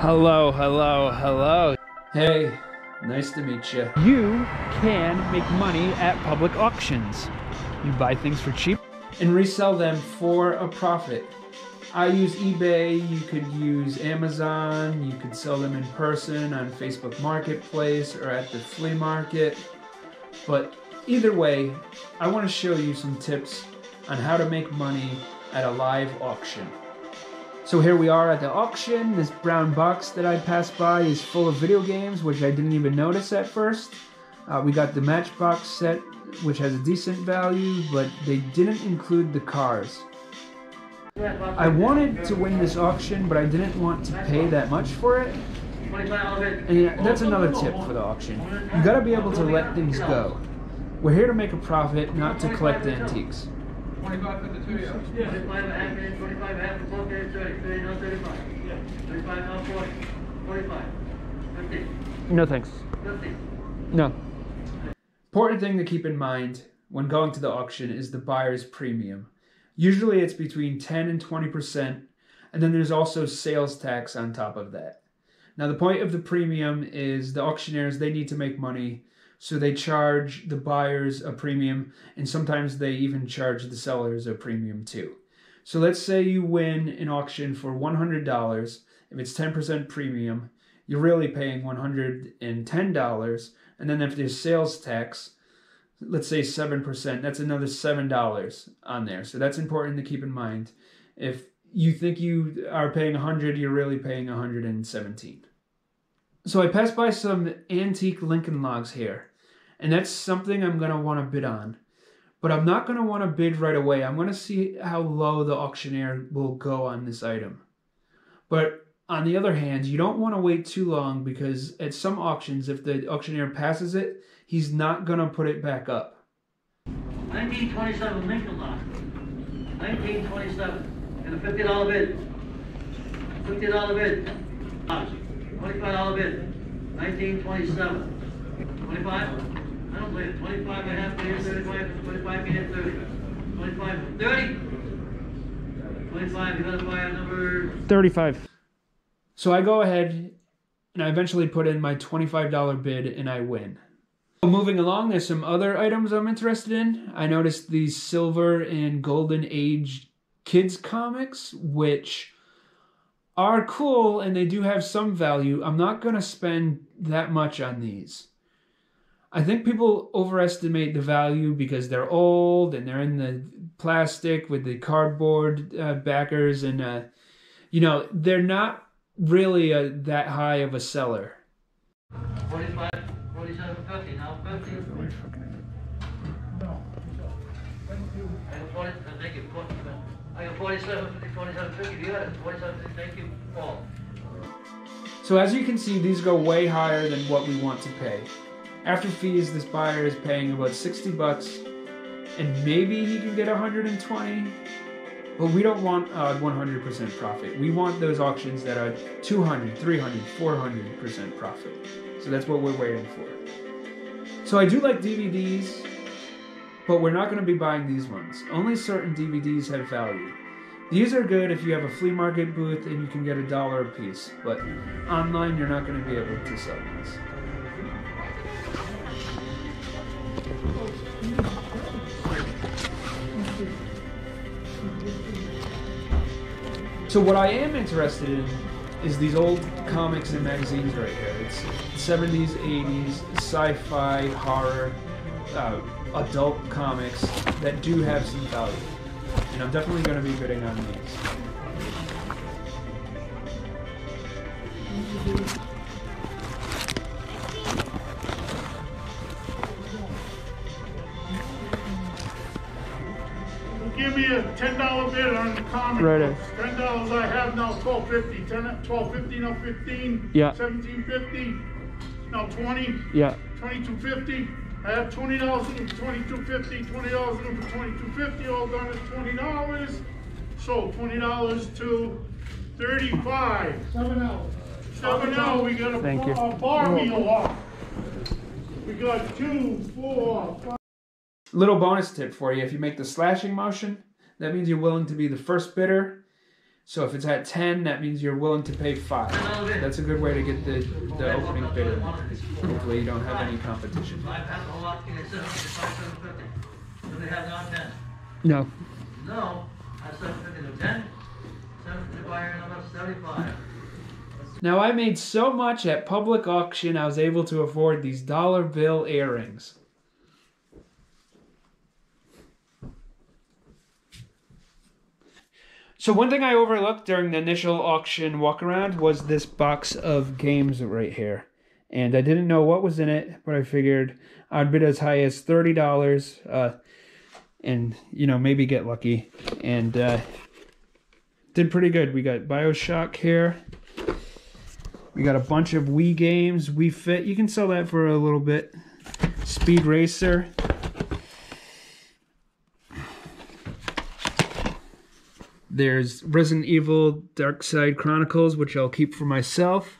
Hello, hello, hello. Hey, nice to meet you. You can make money at public auctions. You buy things for cheap and resell them for a profit. I use eBay, you could use Amazon, you could sell them in person on Facebook Marketplace or at the flea market. But either way, I want to show you some tips on how to make money at a live auction. So here we are at the auction. This brown box that I passed by is full of video games, which I didn't even notice at first. Uh, we got the Matchbox set, which has a decent value, but they didn't include the cars. I wanted to win this auction, but I didn't want to pay that much for it. And that's another tip for the auction. You gotta be able to let things go. We're here to make a profit, not to collect antiques. 25 for the two years. Yeah. 25 and a half minutes, 25 and a half for both days, 30, 30, no 35. Yeah. 35, no 40, 45, 50, No thanks. 50. No. Important thing to keep in mind when going to the auction is the buyer's premium. Usually it's between 10 and 20%, and then there's also sales tax on top of that. Now the point of the premium is the auctioneers they need to make money, so they charge the buyers a premium and sometimes they even charge the sellers a premium too. So let's say you win an auction for $100, if it's 10% premium, you're really paying $110 and then if there's sales tax, let's say 7%, that's another $7 on there. So that's important to keep in mind. If you think you are paying 100, you're really paying 117. So I passed by some antique Lincoln logs here, and that's something I'm going to want to bid on. But I'm not going to want to bid right away. I'm going to see how low the auctioneer will go on this item. But on the other hand, you don't want to wait too long because at some auctions, if the auctioneer passes it, he's not going to put it back up. 1927 Lincoln lot. 1927. And a $50 bid. $50 bid. $25 bid. 1927. 25? I don't believe 25 and a half million, 35, 25 million, 30. 25, 30? 25, you gotta buy a number 35. So I go ahead and I eventually put in my $25 bid and I win. Moving along, there's some other items I'm interested in. I noticed these silver and golden age kids comics, which are cool and they do have some value. I'm not going to spend that much on these. I think people overestimate the value because they're old and they're in the plastic with the cardboard uh, backers, and uh, you know they're not really a, that high of a seller. 45, 47, 50, now 50. I got 40, uh, thank you, 40, I got 47, 50, 47, 50, you got it, 47, 50, thank you, Paul. So as you can see, these go way higher than what we want to pay. After fees, this buyer is paying about 60 bucks, and maybe he can get 120. But we don't want a 100% profit. We want those auctions that are 200, 300, 400% profit. So that's what we're waiting for. So I do like DVDs, but we're not going to be buying these ones. Only certain DVDs have value. These are good if you have a flea market booth and you can get a dollar a piece, but online you're not going to be able to sell these. So what I am interested in is these old comics and magazines right here. It's 70s, 80s, sci-fi, horror, uh, adult comics that do have some value. And I'm definitely going to be bidding on these. Me a ten dollar bid on the comic Right. books. Ten dollars I have now, twelve fifty. Ten, twelve fifty, now fifteen. Yeah. Seventeen fifty, now twenty. Yeah. Twenty-two fifty. I have twenty dollars in for twenty-two fifty, twenty dollars in for twenty-two fifty, all done at twenty dollars. So twenty dollars to thirty-five. Seven L. Seven L, we got a Thank you. bar- a Barbie lot. We got two, four, five. Little bonus tip for you if you make the slashing motion, that means you're willing to be the first bidder. So if it's at 10, that means you're willing to pay 5. That's a good way to get the, the opening bidder. Hopefully you don't have any competition. Five pounds of lot, can I sit up to five seven fifty? Do they have non ten? No. No, that's seven fifty to ten, seven fifty buyer number seventy-five. Now I made so much at public auction, I was able to afford these dollar bill earrings. So one thing I overlooked during the initial auction walk around was this box of games right here. And I didn't know what was in it, but I figured I'd bid as high as thirty dollars, uh, and you know maybe get lucky. And uh, did pretty good. We got Bioshock here. We got a bunch of Wii games, Wii Fit. You can sell that for a little bit. Speed Racer. There's Resident Evil Dark Side Chronicles, which I'll keep for myself.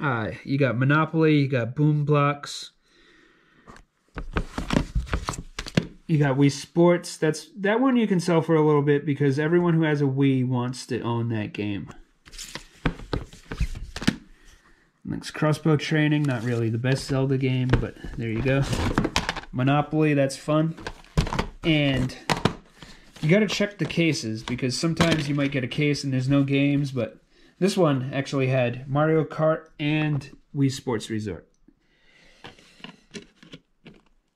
Uh, you got Monopoly, you got Boom Blox. You got Wii Sports. That's that one you can sell for a little bit because everyone who has a Wii wants to own that game. Link's crossbow training, not really the best Zelda game, but there you go. Monopoly, that's fun. And you got to check the cases because sometimes you might get a case and there's no games, but this one actually had Mario Kart and Wii Sports Resort.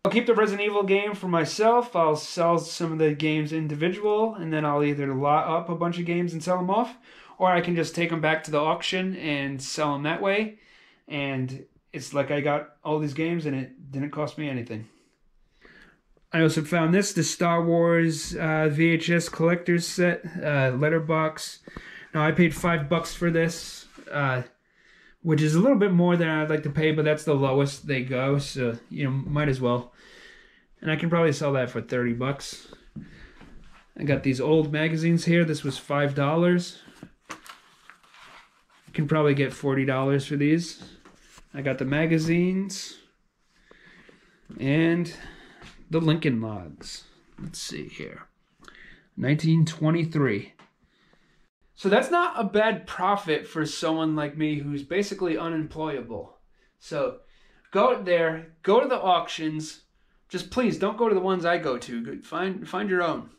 I'll keep the Resident Evil game for myself. I'll sell some of the games individual, and then I'll either lot up a bunch of games and sell them off, or I can just take them back to the auction and sell them that way. And it's like I got all these games, and it didn't cost me anything. I also found this the Star Wars uh, VHS collector's set uh, letterbox. Now I paid five bucks for this, uh, which is a little bit more than I'd like to pay, but that's the lowest they go, so you know might as well. And I can probably sell that for thirty bucks. I got these old magazines here. This was five dollars. Can probably get forty dollars for these. I got the magazines and the Lincoln Logs. Let's see here. 1923. So that's not a bad profit for someone like me who's basically unemployable. So go there, go to the auctions. Just please don't go to the ones I go to. Find find your own.